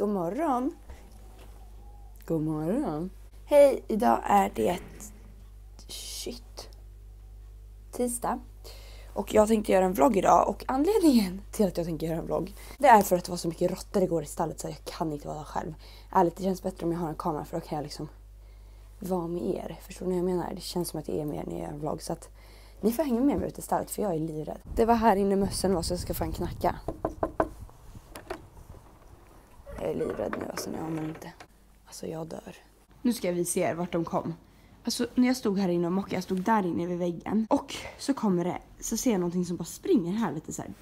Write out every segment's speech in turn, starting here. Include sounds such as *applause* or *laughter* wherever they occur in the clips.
God morgon. God morgon. Hej, idag är det shit. Tisdag. Och jag tänkte göra en vlogg idag och anledningen *laughs* till att jag tänker göra en vlogg det är för att det var så mycket råttor igår i stallet så jag kan inte vara själv. Ärligt, det känns bättre om jag har en kamera för då kan jag liksom vara med er. Förstår ni vad jag menar? Det känns som att jag är med er när jag gör en vlogg så att ni får hänga med mig ute i stallet för jag är livrädd. Det var här inne mössen var så jag ska få en knacka. Jag är så nu alltså, jag inte. Alltså jag dör. Nu ska jag visa er vart de kom. Alltså när jag stod här inne och mockade, jag stod där inne vid väggen. Och så kommer det, så ser jag någonting som bara springer här lite så här.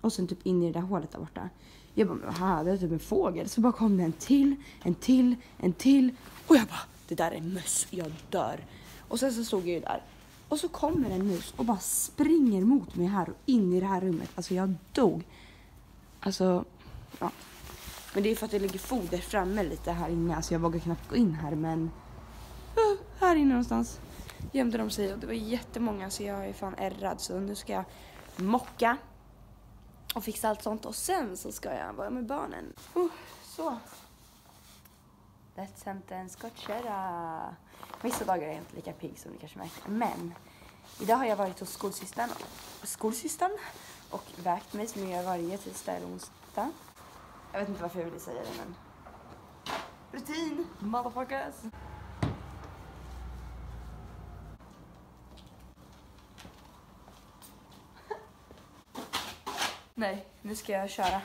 Och sen typ in i det där hålet där borta. Jag bara, men här, det är typ en fågel. Så bara kom det en till, en till, en till. Och jag bara, det där är en möss, jag dör. Och sen så stod jag ju där. Och så kommer en mus och bara springer mot mig här och in i det här rummet. Alltså jag dog. Alltså, ja. Men det är för att det ligger foder framme lite här inne. Alltså jag vågar knappt gå in här men uh, här inne någonstans gömde de sig och det var jättemånga så jag är fan ärrad så nu ska jag mocka och fixa allt sånt och sen så ska jag vara med barnen. Uh, så. Let's sentence got scotchera. Vissa dagar är jag inte lika pigg som ni kanske märker men idag har jag varit hos skolsystern, skolsystern och vägt mig som jag gör varje tisdag eller onsdag. Jag vet inte varför jag ville säga det men... Rutin, motherfuckers! Nej, nu ska jag köra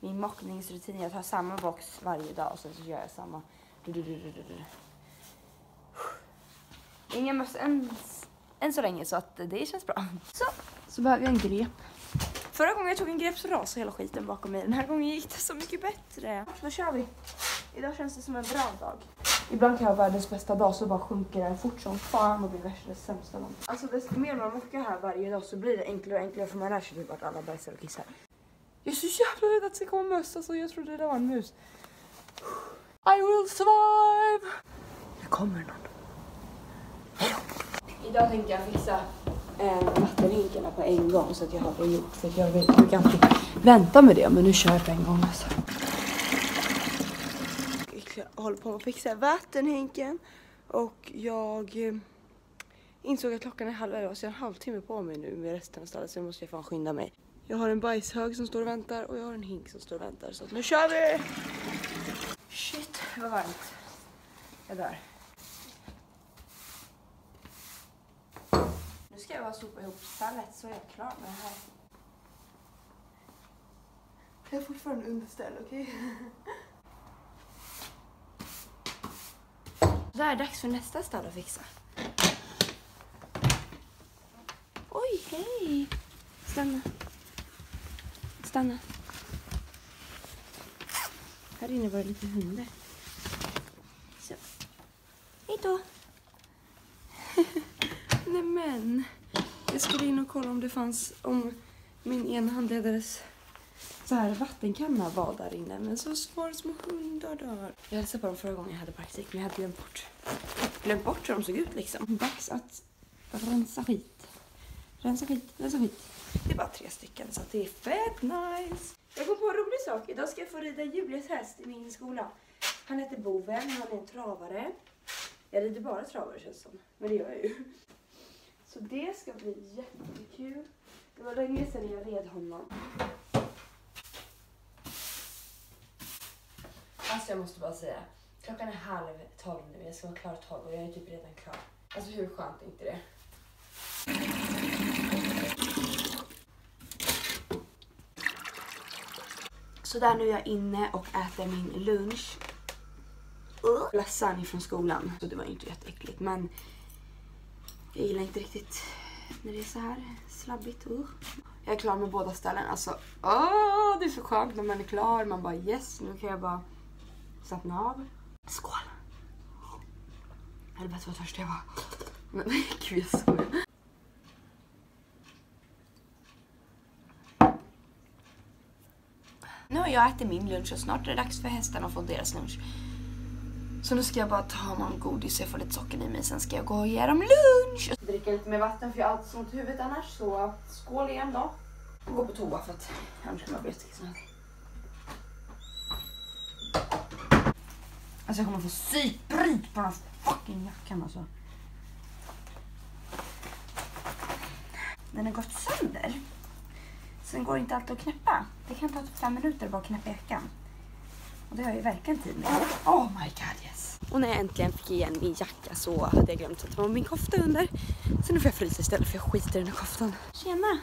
min mockningsrutin. Jag tar samma box varje dag och sen så gör jag samma. Ingen möss än, än så länge så att det känns bra. Så, så behöver jag en grep. Förra gången jag tog en grepp så rasade hela skiten bakom mig. Den här gången gick det så mycket bättre. Då kör vi. Idag känns det som en bra dag. Ibland kan jag ha världens bästa dag så bara sjunker den fort som fan och blir värsta sämsta dagen. Alltså desto mer man mockar här varje dag så blir det enklare och enklare för man lär sig typ vart alla bajsar och kissar. Jag är så jävla rädd att det ska komma möss alltså. Jag trodde det var en mus. I will survive! Det kommer någon. Idag tänkte jag fixa eh, vattenhinkarna på en gång så att jag har det gjort. För jag vill, jag kan inte vänta med det men nu kör jag på en gång alltså. Jag håller på att fixa vattenhinken och jag eh, insåg att klockan är halv elva så jag har en halvtimme på mig nu med resten av stallet så jag måste fan skynda mig. Jag har en bajshög som står och väntar och jag har en hink som står och väntar så nu kör vi! Shit vad varmt. Jag dör. Nu ska jag bara sopa ihop stallet så är jag klar med det här. Jag är fortfarande underställd, okej? Okay? Då är dags för nästa stall att fixa. Oj, hej! Stanna. Stanna. Här inne var det lite hundar. Så. Hej då! Nämen. Jag skulle in och kolla om det fanns, om min ena handledares så här vattenkanna var där inne. Men så var det små hundar där. Jag hälsade på dem förra gången jag hade praktik men jag hade glömt bort, glömt bort hur de såg ut liksom. Dags att rensa skit. Rensa skit, rensa skit. Det är bara tre stycken så det är fett nice. Jag kom på en rolig sak. Idag ska jag få rida Julias häst i min skola. Han heter Boven, han är en travare. Jag rider bara travare känns det som. Men det gör jag ju. Så det ska bli jättekul. Det var länge sedan jag red honom. Alltså jag måste bara säga. Klockan är halv tolv nu. Jag ska vara klar tolv och jag är typ redan klar. Alltså hur skönt är inte det? Så där nu är jag inne och äter min lunch. Lasagne från skolan. Så det var inte jätteäckligt men jag gillar inte riktigt när det är så här slabbigt. Uh. Jag är klar med båda ställen. Alltså, oh, det är så skönt när man är klar. Man bara yes, nu kan jag bara slappna av. Skål! Helvete vad törstig jag var. Men *laughs* gud jag skojar. Nu har jag ätit min lunch och snart är det dags för hästarna att få deras lunch. Så nu ska jag bara ta någon godis jag får lite socker i mig. Sen ska jag gå och ge dem lunch. Dricka lite mer vatten för jag har alltid ont i huvudet annars. Så skål igen då. Och gå på toa för att annars kommer jag bli jättekissnödig. Alltså jag kommer få psykbryt på den här fucking jackan alltså. Den har gått sönder. Så den går inte alltid att knäppa. Det kan ta typ fem minuter att bara knäppa jackan. Och det har jag ju verkligen tid med. Oh my god yes. Och när jag äntligen fick igen min jacka så hade jag glömt att det var min kofta under. Så nu får jag frysa istället för jag skiter i den här koftan. Tjena!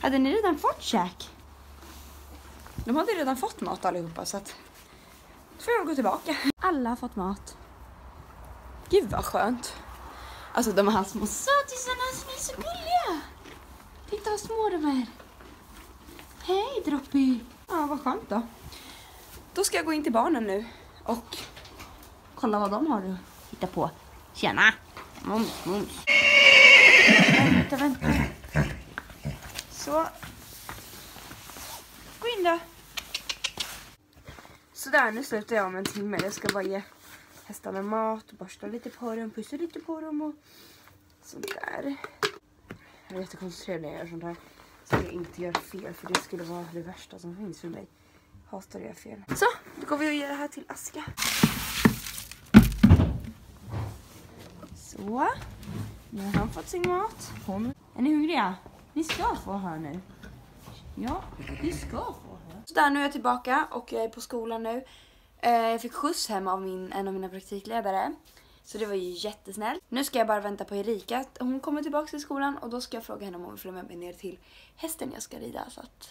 Hade ni redan fått käk? De hade redan fått mat allihopa så att då får jag gå tillbaka. Alla har fått mat. Gud vad skönt. Alltså de här små sötisarna som är så gulliga. Titta vad små de är. Hej Droppy. Ja vad skönt då. Då ska jag gå in till barnen nu och kolla vad de har att hitta på. Tjena! Mums, mums. Vänta, vänta. Så. Gå in då. Sådär, nu slutar jag om en timme. Jag ska bara ge hästarna mat, borsta lite på dem, pussa lite på dem och sånt där. Jag är jättekoncentrerad när jag gör sånt här. Så jag inte gör fel, för det skulle vara det värsta som finns för mig. Hatar göra fel. Så, då går vi och ger det här till Aska. Så. Nu har han fått sin mat. Hon. Är ni hungriga? Ni ska få här nu. Ja, ni ska få här. Sådär, nu är jag tillbaka och jag är på skolan nu. Eh, Jag fick skjuts hem av min, en av mina praktikledare. Så det var ju jättesnällt. Nu ska jag bara vänta på Erika. Hon kommer tillbaka till skolan och då ska jag fråga henne om hon vill följa med mig ner till hästen jag ska rida. Så att,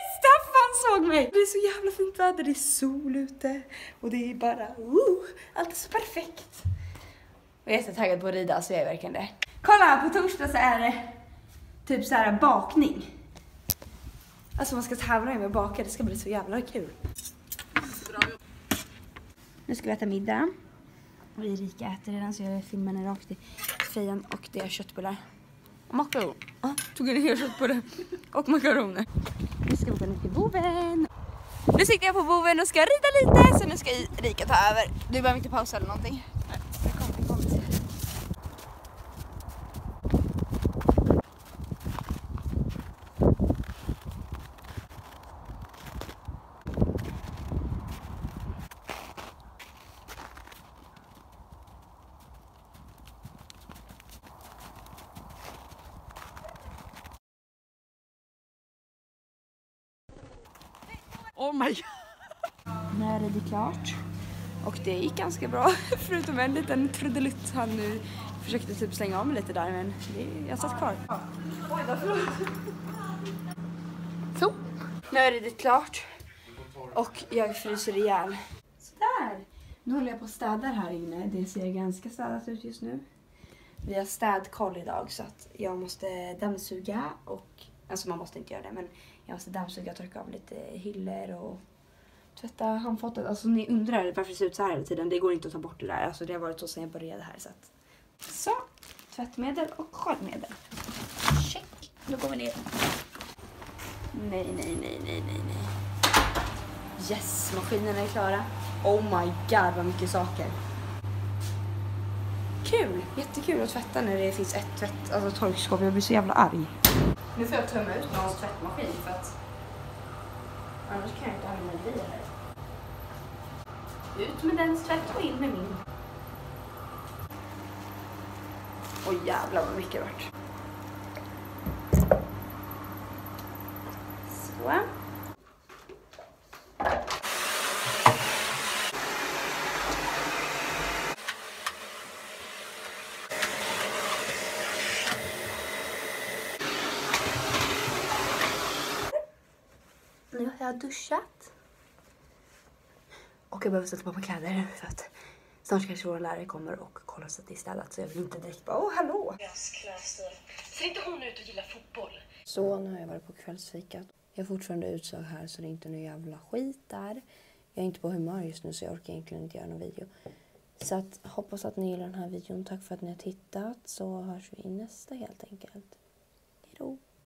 såg mig! Det är så jävla fint väder, det är sol ute och det är bara, uh, allt är så perfekt. Jag är jättetaggad på att rida så jag är verkligen det. Kolla, på torsdag så är det typ så här bakning. Alltså man ska tävla med att baka, det ska bli så jävla kul. Nu ska vi äta middag. Och Erika äter redan så jag filmar henne rakt i fejan och det är köttbullar. Och makaron. Ja, tog en hel köttbulle. Och makaroner. Nu ska vi ner till boven. Nu sitter jag på boven och ska rida lite så nu ska Erika ta över. Du behöver inte pausa eller någonting. Nej, jag kommer, jag kommer. Oh my Nu är det klart. Och det gick ganska bra, *laughs* förutom en liten trudelutt. Han nu försökte typ slänga av mig lite där, men det, jag satt kvar. Så, nu är det klart. Och jag fryser ihjäl. Sådär! Nu håller jag på och städar här inne. Det ser ganska städat ut just nu. Vi har städkoll idag så att jag måste dammsuga och... Alltså man måste inte göra det men jag måste dammsuga och torka av lite hyllor och tvätta handfatet. Alltså ni undrar varför det ser ut så här hela tiden. Det går inte att ta bort det där. Alltså det har varit så sedan jag började här. Så, att. så tvättmedel och sköljmedel. Check. Då går vi ner. Nej, nej, nej, nej, nej, nej. Yes, maskinerna är klara. Oh my god vad mycket saker. Kul! Jättekul att tvätta när det finns ett tvätt, alltså torkskåp. Jag blir så jävla arg. Nu får jag tömma ut någons tvättmaskin för att annars kan jag inte använda det här. Ut med dens tvätt och in med min. Oj jävlar vad mycket det vart. Så. Nu har duschat. Och jag behöver sätta på mig kläder *laughs* för att snart kanske våra lärare kommer och kollar så att det är städat. Så jag vill inte direkt bara, åh hallå! Ser inte hon ut att gilla fotboll? Så nu har jag varit på kvällsfikat. Jag är fortfarande utsag här så det är inte någon jävla skit där. Jag är inte på humör just nu så jag orkar egentligen inte göra någon video. Så att, hoppas att ni gillar den här videon. Tack för att ni har tittat. Så hörs vi i nästa helt enkelt. Hejdå!